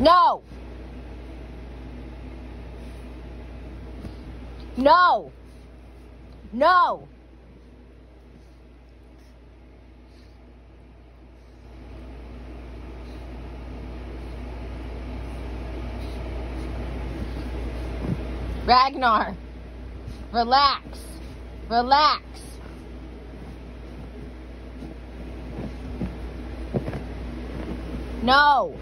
No. No. No. Ragnar, relax. Relax. No.